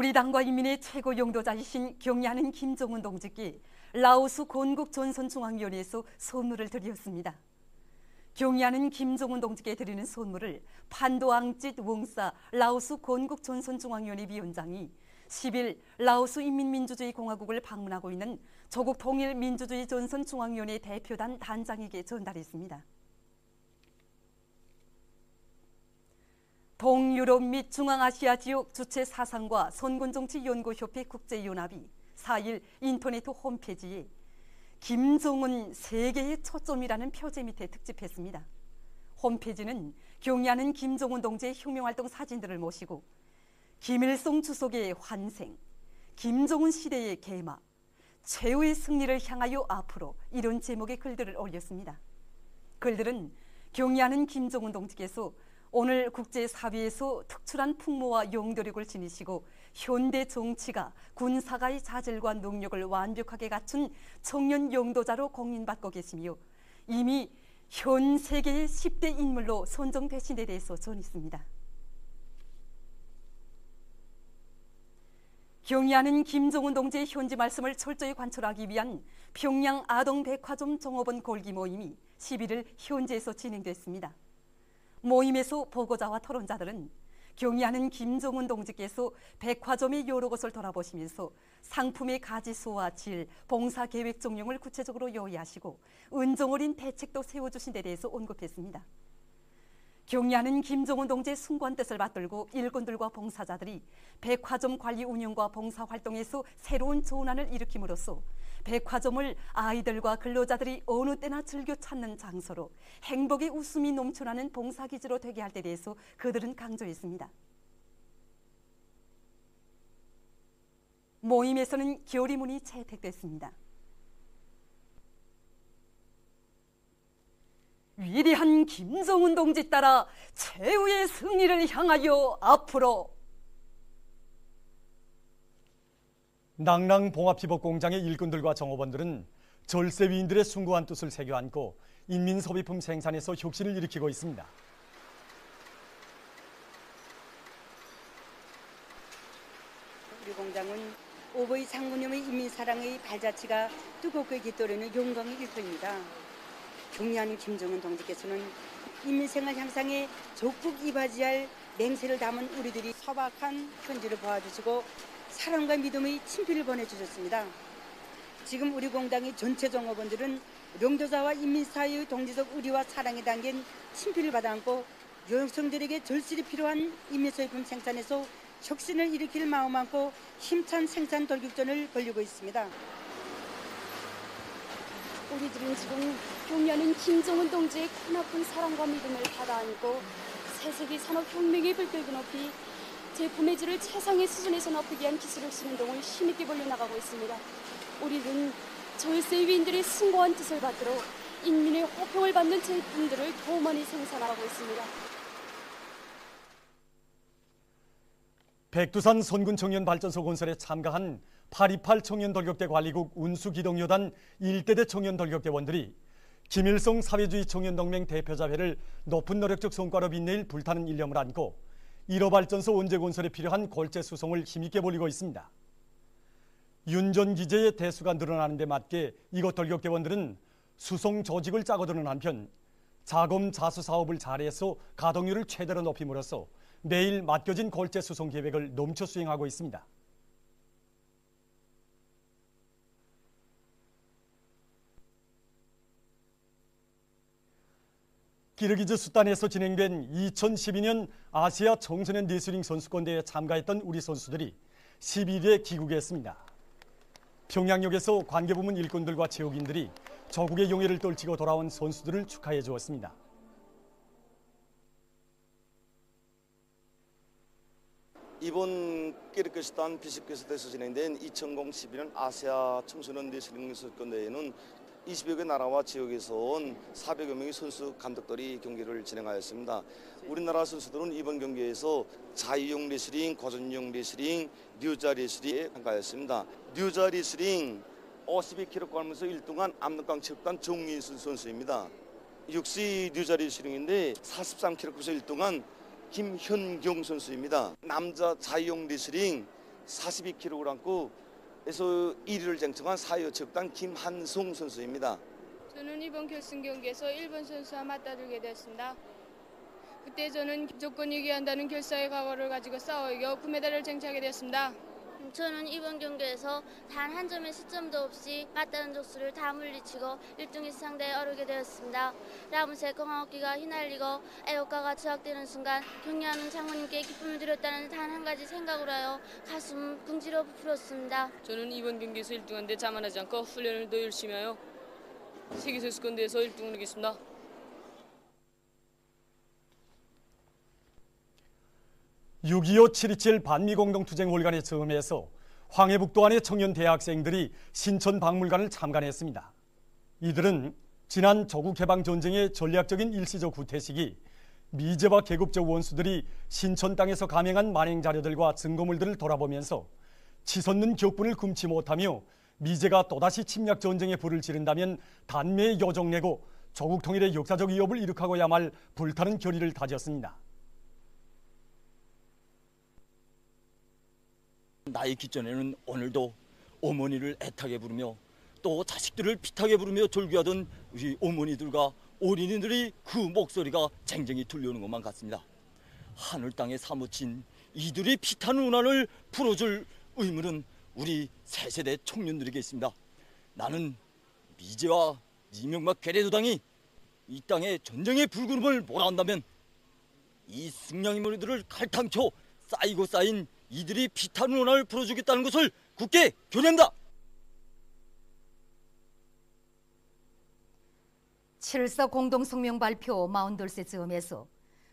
우리 당과 인민의 최고 용도자이신 경야는 김종훈 동지께 라오스 건국 전선중앙위원회에서 선물을 드렸습니다. 경야는 김종훈 동지께 드리는 선물을 판도앙짓 웡사 라오스 건국 전선중앙위원회 위원장이 10일 라오스 인민민주주의 공화국을 방문하고 있는 조국 통일민주주의 전선중앙위원회 대표단 단장에게 전달했습니다. 동유럽 및 중앙아시아 지역 주체 사상과 선군정치 연구협회 국제연합이 4일 인터넷 홈페이지에 김종은 세계의 초점이라는 표제 밑에 특집했습니다. 홈페이지는 경야는 김종은 동지의 혁명활동 사진들을 모시고 김일성 주석의 환생, 김종은 시대의 개막, 최후의 승리를 향하여 앞으로 이런 제목의 글들을 올렸습니다. 글들은 경야는 김종은 동지께서 오늘 국제사회에서 특출한 풍모와 용도력을 지니시고 현대 정치가 군사가의 자질과 능력을 완벽하게 갖춘 청년 용도자로 공인받고 계시며 이미 현 세계의 10대 인물로 선정되신 데 대해서 전했습니다. 경의하는 김종훈 동지의 현지 말씀을 철저히 관철하기 위한 평양 아동백화점 종업원 골기 모임이 11일 현지에서 진행됐습니다. 모임에서 보고자와 토론자들은 경의하는 김종훈 동지께서 백화점의 여러 곳을 돌아보시면서 상품의 가지수와 질, 봉사 계획 종용을 구체적으로 요의하시고 은정어린 대책도 세워주신 데 대해서 언급했습니다. 경의하는 김종훈 동지의 숭고한 뜻을 받들고 일꾼들과 봉사자들이 백화점 관리 운영과 봉사 활동에서 새로운 전환을 일으킴으로써 백화점을 아이들과 근로자들이 어느 때나 즐겨 찾는 장소로 행복의 웃음이 넘쳐나는 봉사기지로 되게 할 때 대해서 그들은 강조했습니다. 모임에서는 결의문이 채택됐습니다. 위대한 김정은 동지 따라 최후의 승리를 향하여 앞으로 낭랑 봉합피복 공장의 일꾼들과 정업원들은 절세 위인들의 숭고한 뜻을 새겨 안고 인민 소비품 생산에서 혁신을 일으키고 있습니다. 우리 공장은 오버의 장군님의 인민사랑의 발자취가 뜨겁게 깃도리는 용광의 일터입니다. 경리하는 김정은 동지께서는 인민생활 향상에 적극 이바지할 맹세를 담은 우리들이 서박한 편지를 보아주시고 사랑과 믿음의 친필을 보내주셨습니다. 지금 우리 공당의 전체 종업원들은 용도자와 인민사회의 동지적 의리와 사랑에 담긴 친필을 받아안고 여성들에게 절실히 필요한 인민소유품 생산에서 혁신을 일으킬 마음 안고 힘찬 생산 돌격전을 벌이고 있습니다. 우리들은 지금 경련인 김정은 동지의 크나큰 사랑과 믿음을 받아안고 새세기 산업혁명의 불길을 높이 제품의 질을 최상의 수준에서 높이기 위한 기술을 쓰는 동을 힘있게 벌려나가고 있습니다. 우리는 절세 위인들의 숭고한 뜻을 받들어 인민의 호평을 받는 제품들을 더 많이 생산하고 있습니다. 백두산 선군 청년 발전소 건설에 참가한 828 청년 돌격대 관리국 운수기동여단 일대대 청년 돌격대원들이 김일성 사회주의 청년동맹 대표자회를 높은 노력적 성과로 빛낼 불타는 일념을 안고 1호 발전소 원재 건설에 필요한 골재 수송을 힘있게 벌리고 있습니다. 윤 전 기재의 대수가 늘어나는 데 맞게 이곳 돌격대원들은 수송 조직을 짜고 드는 한편 자금 자수 사업을 잘해서 가동률을 최대로 높임으로써 매일 맡겨진 골재 수송 계획을 넘쳐 수행하고 있습니다. 기르기즈 수단에서 진행된 2012년 아시아 청소년 레슬링 선수권대회에 참가했던 우리 선수들이 12일에 귀국했습니다. 평양역에서 관계부문 일꾼들과 체육인들이 조국의 용예를 떨치고 돌아온 선수들을 축하해 주었습니다. 이번 끼르크스탄 비스케스트에서 진행된 2012년 아시아 청소년 레슬링 선수권 대회는 20여 개 나라와 지역에서 온 400여 명의 선수 감독들이 경기를 진행하였습니다. 우리나라 선수들은 이번 경기에서 자유형 레슬링, 고전형 레슬링, 녀자 레슬링에 참가했습니다. 녀자 레슬링 52kg급에서 1등한 압록강 체육관 정민순 선수입니다. 역시 녀자 레슬링인데 43kg에서 1등한 김현경 선수입니다. 남자 자유형 레슬링 42kg급 에서 1위를 쟁청한 사회체육단 김한송 선수입니다. 저는 이번 결승 경기에서 일본 선수와 맞다들게 되었습니다. 그때 저는 조건 이기한다는 결사의 각오를 가지고 싸워 이겨 금메달을 쟁취하게 되었습니다. 저는 이번 경기에서 단 한 점의 시점도 없이 맞다른 족수를 다 물리치고 1등이 상대에 오르게 되었습니다. 라무새 공항어기가 휘날리고 애국가가 저악되는 순간 격려하는 장모님께 기쁨을 드렸다는 단 한 가지 생각으로 하여 가슴 궁지로 부풀었습니다. 저는 이번 경기에서 1등한데 자만하지 않고 훈련을 더 열심히 하여 세계선수권대회에서 1등을 하겠습니다. (6.25) 7.27 반미공동투쟁홀간의 처음에서 황해북도안의 청년 대학생들이 신천 박물관을 참관했습니다. 이들은 지난 조국해방 전쟁의 전략적인 일시적 후퇴식이 미제와 계급적 원수들이 신천 땅에서 감행한 만행 자료들과 증거물들을 돌아보면서 치솟는 격분을 금치 못하며 미제가 또다시 침략 전쟁에 불을 지른다면 단매에 요정내고 조국 통일의 역사적 위협을 일으켜야 말 불타는 결의를 다졌습니다. 나의 기전에는 오늘도 어머니를 애타게 부르며 또 자식들을 피타게 부르며 졸귀하던 우리 어머니들과 어린이들이 그 목소리가 쟁쟁이 들려오는 것만 같습니다. 하늘 땅에 사무친 이들이 피타는 운한을 풀어줄 의무는 우리 새 세대 청년들에게 있습니다. 나는 미제와 이명박 괴뢰도당이 이 땅에 전쟁의 불구름을 몰아온다면 이 승냥이 머리들을 갈탕쳐 쌓이고 쌓인 이들이 운한을 풀어주겠다는 것을 굳게 교념다. 7서 공동성명 발표 42세 즈음에서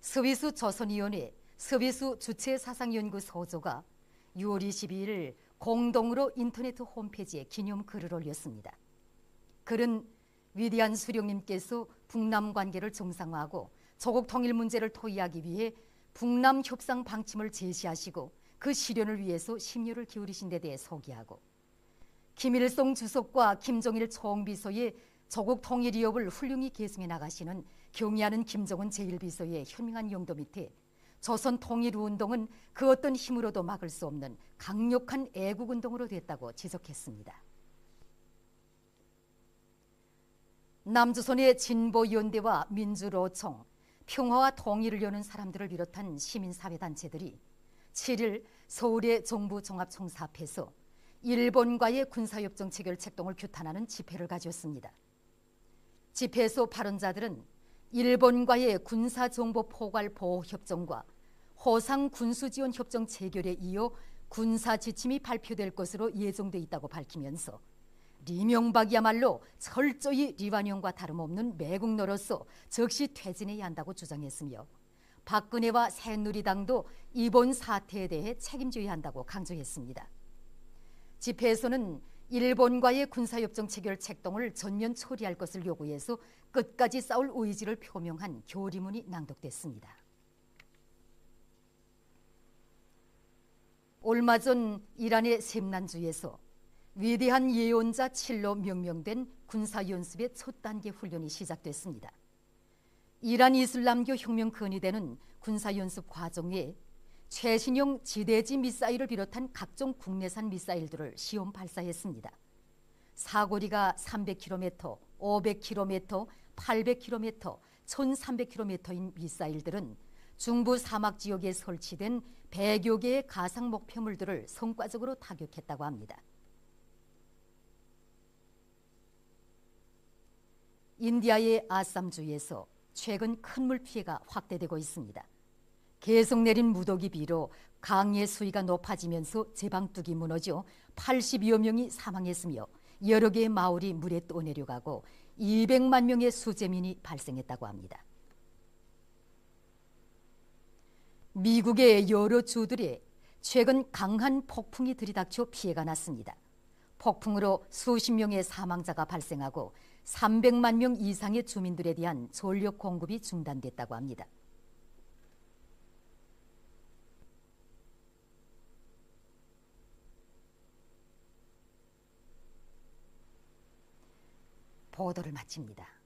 서비수 조선위원회 서비수 주체 사상연구 소조가 6월 22일 공동으로 인터넷 홈페이지에 기념 글을 올렸습니다. 글은 위대한 수령님께서 북남 관계를 정상화하고 조국 통일 문제를 토의하기 위해 북남 협상 방침을 제시하시고 그 실현을 위해서 심려를 기울이신 데 대해 소개하고 김일성 주석과 김정일 총비서의 조국 통일 위협을 훌륭히 계승해 나가시는 경의하는 김정은 제1비서의 현명한 용도 밑에 조선 통일 운동은 그 어떤 힘으로도 막을 수 없는 강력한 애국 운동으로 됐다고 지적했습니다. 남조선의 진보연대와 민주로총, 평화와 통일을 여는 사람들을 비롯한 시민사회단체들이 7일 서울의 정부 종합청사 앞에서 일본과의 군사협정 체결 책동을 규탄하는 집회를 가졌습니다. 집회에서 발언자들은 일본과의 군사정보 포괄 보호 협정과 호상 군수 지원 협정 체결에 이어 군사 지침이 발표될 것으로 예정돼 있다고 밝히면서 리명박이야말로 철저히 리완용과 다름없는 매국노로서 즉시 퇴진해야 한다고 주장했으며 박근혜와 새누리당도 이번 사태에 대해 책임져야 한다고 강조했습니다. 집회에서는 일본과의 군사협정 체결 책동을 전면 처리할 것을 요구해서 끝까지 싸울 의지를 표명한 교리문이 낭독됐습니다. 얼마 전 이란의 셈난주에서 위대한 예언자 7로 명명된 군사연습의 첫 단계 훈련이 시작됐습니다. 이란 이슬람교 혁명 근위대는 군사 연습 과정에 최신형 지대지 미사일을 비롯한 각종 국내산 미사일들을 시험 발사했습니다. 사거리가 300km, 500km, 800km, 1300km인 미사일들은 중부 사막 지역에 설치된 100여 개의 가상 목표물들을 성과적으로 타격했다고 합니다. 인디아의 아쌈주에서 최근 큰 물 피해가 확대되고 있습니다. 계속 내린 무더기 비로 강의 수위가 높아지면서 제방뚝이 무너져 80여 명이 사망했으며 여러 개의 마을이 물에 떠내려가고 200만 명의 수재민이 발생했다고 합니다. 미국의 여러 주들에 최근 강한 폭풍이 들이닥쳐 피해가 났습니다. 폭풍으로 수십 명의 사망자가 발생하고 300만 명 이상의 주민들에 대한 전력 공급이 중단됐다고 합니다. 보도를 마칩니다.